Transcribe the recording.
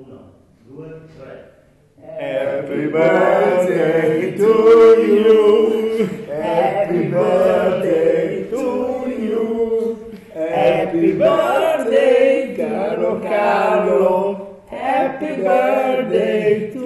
Uno, due, tre. Happy birthday to you. Happy birthday to you. Happy birthday caro Carlo. Happy birthday to you.